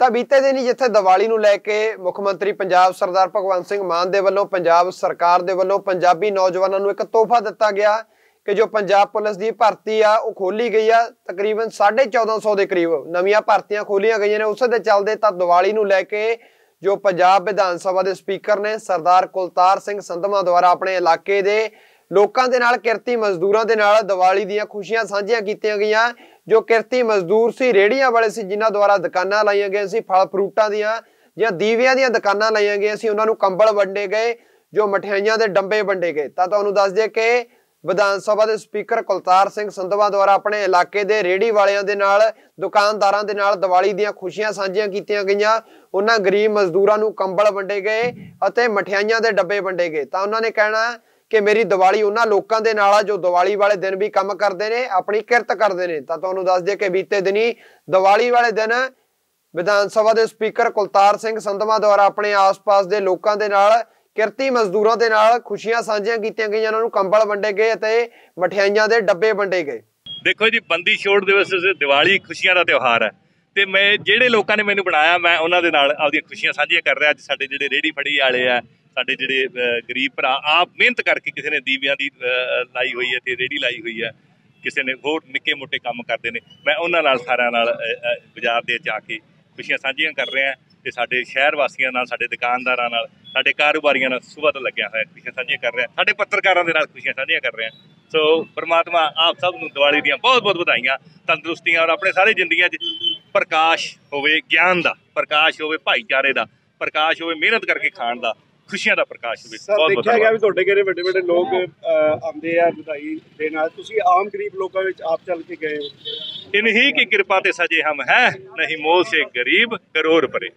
ਤਾਂ ਬੀਤੇ ਦਿਨ ਹੀ ਜਿੱਥੇ ਦੀਵਾਲੀ ਨੂੰ ਲੈ ਕੇ ਮੁੱਖ ਮੰਤਰੀ ਪੰਜਾਬ ਸਰਦਾਰ ਭਗਵੰਤ ਸਿੰਘ ਮਾਨ ਦੇ ਵੱਲੋਂ ਪੰਜਾਬ ਸਰਕਾਰ ਦੇ ਵੱਲੋਂ ਪੰਜਾਬੀ ਨੌਜਵਾਨਾਂ ਨੂੰ ਇੱਕ ਤੋਹਫਾ ਦਿੱਤਾ ਗਿਆ ਕਿ ਜੋ ਪੰਜਾਬ ਪੁਲਿਸ ਦੀ ਭਰਤੀ ਆ, ਉਹ ਖੋਲੀ ਗਈ ਆ, ਤਕਰੀਬਨ 1450 ਦੇ ਕਰੀਬ ਨਵੀਆਂ ਭਰਤੀਆਂ ਖੋਲੀਆਂ ਗਈਆਂ ਨੇ। ਉਸੇ ਦੇ ਚੱਲਦੇ ਤਾਂ ਦੀਵਾਲੀ ਨੂੰ ਲੈ ਕੇ ਜੋ ਪੰਜਾਬ ਵਿਧਾਨ ਸਭਾ ਦੇ ਸਪੀਕਰ ਨੇ ਸਰਦਾਰ ਕੁਲਤਾਰ ਸਿੰਘ ਸੰਧਮਾ ਦੁਆਰਾ ਆਪਣੇ ਇਲਾਕੇ ਦੇ ਲੋਕਾਂ ਦੇ ਨਾਲ, ਕਿਰਤੀ ਮਜ਼ਦੂਰਾਂ ਦੇ ਨਾਲ ਦੀਵਾਲੀ ਦੀਆਂ ਖੁਸ਼ੀਆਂ ਸਾਂਝੀਆਂ ਕੀਤੀਆਂ ਗਈਆਂ। ਜੋ ਕਿਰਤੀ ਮਜ਼ਦੂਰ ਸੀ ਰੇੜੀਆਂ ਵਾਲੇ ਸੀ, ਜਿਨ੍ਹਾਂ ਦੁਆਰਾ ਦੁਕਾਨਾਂ ਲਾਈਆਂ ਗਈਆਂ ਸੀ, ਫਲ ਫਰੂਟਾਂ ਦੀਆਂ ਜਾਂ ਦੀਵਿਆਂ ਦੀਆਂ ਦੁਕਾਨਾਂ ਲਾਈਆਂ ਗਈਆਂ ਸੀ, ਉਹਨਾਂ ਨੂੰ ਕੰਬਲ ਵੰਡੇ ਗਏ, ਜੋ ਮਠਿਆਈਆਂ ਦੇ ਡੱਬੇ ਵੰਡੇ ਗਏ। ਤਾਂ ਤੁਹਾਨੂੰ ਦੱਸ ਦਈਏ ਕਿ ਵਿਧਾਨ ਸਭਾ ਦੇ ਸਪੀਕਰ ਕੁਲਤਾਰ ਸਿੰਘ ਸੰਧਵਾ ਦੁਆਰਾ ਆਪਣੇ ਇਲਾਕੇ ਦੇ ਰੇੜੀ ਵਾਲਿਆਂ ਦੇ ਨਾਲ, ਦੁਕਾਨਦਾਰਾਂ ਦੇ ਨਾਲ ਦੀਵਾਲੀ ਦੀਆਂ ਖੁਸ਼ੀਆਂ ਸਾਂਝੀਆਂ ਕੀਤੀਆਂ ਗਈਆਂ। ਉਹਨਾਂ ਗਰੀਬ ਮਜ਼ਦੂਰਾਂ ਨੂੰ ਕੰਬਲ ਵੰਡੇ ਗਏ ਅਤੇ ਮਠਿਆਈਆਂ ਦੇ ਡੱਬੇ ਵੰਡੇ ਗਏ। ਤਾਂ ਉਹਨਾਂ ਨੇ ਕਹਿਣਾ ਕਿ ਮੇਰੀ ਦੀਵਾਲੀ ਉਹਨਾਂ ਲੋਕਾਂ ਦੇ ਨਾਲ ਆ ਜੋ ਦੀਵਾਲੀ ਵਾਲੇ ਦਿਨ ਵੀ ਕੰਮ ਕਰਦੇ ਨੇ, ਆਪਣੀ ਕਿਰਤ ਕਰਦੇ ਨੇ। ਤਾਂ ਤੁਹਾਨੂੰ ਦੱਸ ਦਈਏ ਕਿ ਬੀਤੇ ਦਿਨੀ ਦੀਵਾਲੀ ਵਾਲੇ ਦਿਨ ਵਿਧਾਨ ਸਭਾ ਦੇ ਸਪੀਕਰ ਕੁਲਤਾਰ ਸਿੰਘ ਸੰਧਵਾ ਦੁਆਰਾ ਆਪਣੇ ਆਸ-ਪਾਸ ਦੇ ਲੋਕਾਂ ਦੇ ਨਾਲ, ਕਿਰਤੀ ਮਜ਼ਦੂਰਾਂ ਦੇ ਨਾਲ ਖੁਸ਼ੀਆਂ ਸਾਂਝੀਆਂ ਕੀਤੀਆਂ ਗਈਆਂ ਉਹਨਾਂ ਨੂੰ ਕੰਬਲ ਵੰਡੇ ਗਏ ਅਤੇ ਮਠਿਆਈਆਂ ਦੇ ਡੱਬੇ ਵੰਡੇ ਗਏ। ਦੇਖੋ ਜੀ, ਬੰਦੀ ਛੋੜ ਦਿਵਸ ਦੀਵਾਲੀ ਖੁਸ਼ੀਆਂ ਦਾ ਤਿਉਹਾਰ ਹੈ। ਤੇ ਮੈਂ, ਜਿਹੜੇ ਲੋਕਾਂ ਨੇ ਮੈਨੂੰ ਬਣਾਇਆ, ਮੈਂ ਉਹਨਾਂ ਦੇ ਨਾਲ ਆਪਦੀਆਂ ਖੁਸ਼ੀਆਂ ਸਾਂਝੀਆਂ ਕਰ ਰਿਹਾ। ਅੱਜ ਸਾਡੇ ਜਿਹੜੇ ਰੇੜੀ ਫੜੀ ਵਾਲੇ ਆ ਸਾਡੇ ਜਿਹੜੇ ਗਰੀਬ ਭਰਾ, ਆਪ ਮਿਹਨਤ ਕਰਕੇ ਕਿਸੇ ਨੇ ਦੀਵਿਆਂ ਦੀ ਲਾਈ ਹੋਈ ਹੈ ਤੇ ਰੇੜੀ ਲਾਈ ਹੋਈ ਹੈ, ਕਿਸੇ ਨੇ ਹੋਰ ਨਿੱਕੇ ਮੋਟੇ ਕੰਮ ਕਰਦੇ ਨੇ, ਮੈਂ ਉਹਨਾਂ ਨਾਲ ਸਾਰਿਆਂ ਨਾਲ ਬਾਜ਼ਾਰ ਦੇ ਜਾ ਕੇ ਖੁਸ਼ੀਆਂ ਸਾਂਝੀਆਂ ਕਰ ਰਿਹਾ ਤੇ ਸਾਡੇ ਸ਼ਹਿਰ ਵਾਸੀਆਂ ਨਾਲ, ਸਾਡੇ ਦੁਕਾਨਦਾਰਾਂ ਨਾਲ, ਸਾਡੇ ਕਾਰੋਬਾਰੀਆਂ ਨਾਲ ਸੁਬਹ ਤੋਂ ਲੱਗਿਆ ਹੋਇਆ, ਖੁਸ਼ੀਆਂ ਸਾਂਝੀਆਂ ਕਰ ਰਿਹਾ ਸਾਡੇ ਪੱਤਰਕਾਰਾਂ ਦੇ ਨਾਲ ਖੁਸ਼ੀਆਂ ਸਾਂਝੀਆਂ ਕਰ ਰਿਹਾ ਸੋ ਪ੍ਰਮਾਤਮਾ ਆਪ ਸਭ ਨੂੰ ਦੀਵਾਲੀ ਦੀਆਂ ਬਹੁਤ ਬਹੁਤ ਵਧਾਈਆਂ, ਤੰਦਰੁਸਤੀਆਂ ਔਰ ਆਪਣੇ ਸਾਰੇ ਜ਼ਿੰਦਗੀਆਂ 'ਚ ਪ੍ਰਕਾਸ਼ ਹੋਵੇ ਗਿਆਨ ਦਾ, ਪ੍ਰਕਾਸ਼ ਹੋਵੇ ਭਾਈਚਾਰੇ ਦਾ, ਪ੍ਰਕਾਸ਼ ਹੋਵੇ ਮਿਹਨਤ ਕਰਕੇ ਖਾਣ ਦਾ ਖੁਸ਼ੀਆਂ ਦਾ ਪ੍ਰਕਾਸ਼ ਹੋਵੇ। ਬਹੁਤ ਬਹੁਤ ਦੇਖਿਆ ਗਿਆ ਤੁਹਾਡੇ ਕਿਹੜੇ ਵੱਡੇ ਵੱਡੇ ਲੋਕ ਆਉਂਦੇ ਆ ਵਧਾਈ ਦੇ ਨਾਲ। ਤੁਸੀਂ ਆਮ ਗਰੀਬ ਲੋਕਾਂ ਵਿੱਚ ਆਪ ਚੱਲ ਕੇ ਗਏ ਹੋ। ਇਨਹੀ ਕੀ ਕਿਰਪਾ ਤੇ ਸਜੇ ਹਮ ਹੈ ਨਹੀਂ ਮੋਹ ਸੇ ਗਰੀਬ ਕਰੋੜ ਪਰੇ।